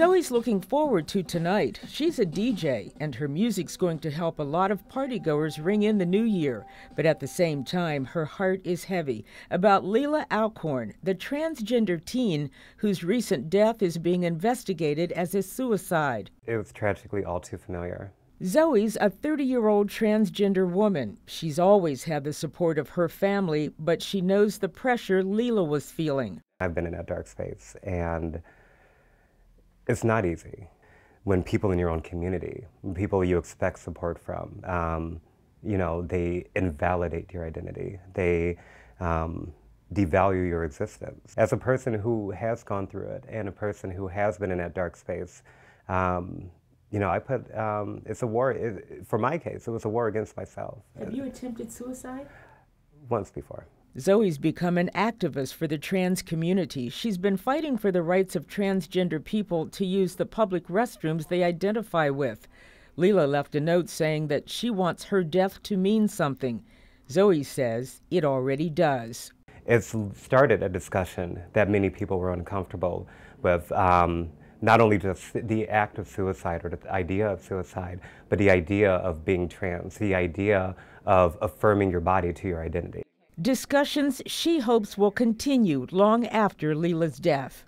Zoe's looking forward to tonight. She's a DJ, and her music's going to help a lot of partygoers ring in the new year. But at the same time, her heart is heavy about Leelah Alcorn, the transgender teen whose recent death is being investigated as a suicide. It was tragically all too familiar. Zoe's a 30 year old transgender woman. She's always had the support of her family, but she knows the pressure Leila was feeling. I've been in that dark space, and it's not easy when people in your own community, people you expect support from, um, you know, they invalidate your identity. They um, devalue your existence. As a person who has gone through it and a person who has been in that dark space, um, you know, I put, um, it's a war, it, for my case, it was a war against myself. Have you attempted suicide? Once before. Zoe's become an activist for the trans community. She's been fighting for the rights of transgender people to use the public restrooms they identify with. Leelah left a note saying that she wants her death to mean something. Zoe says it already does. It's started a discussion that many people were uncomfortable with. Um, not only just the act of suicide or the idea of suicide, but the idea of being trans, the idea of affirming your body to your identity. Discussions she hopes will continue long after Leelah's death.